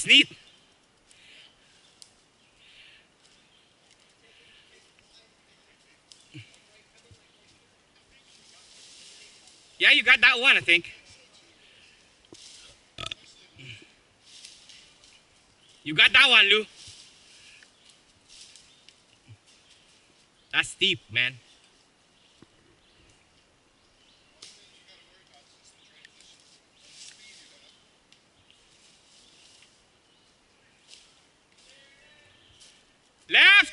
was neat. Yeah, you got that one, I think. You got that one, Lou. That's steep, man. Left.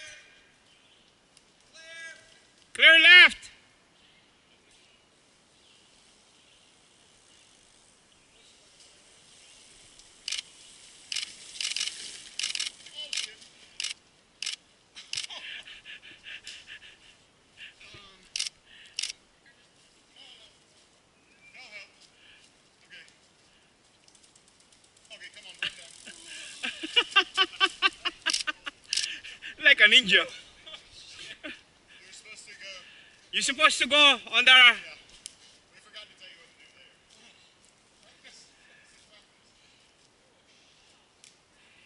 Clear left. like a ninja. You're supposed to go. You're supposed to go on the there.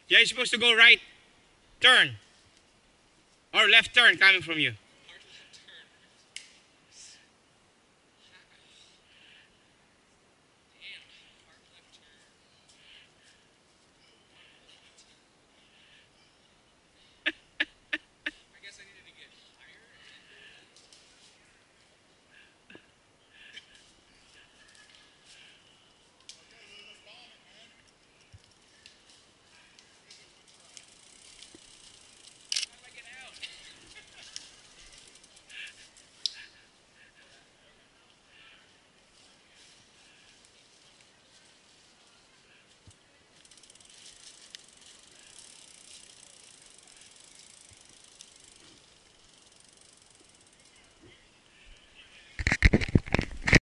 Yeah, you're supposed to go right turn. Or left turn coming from you.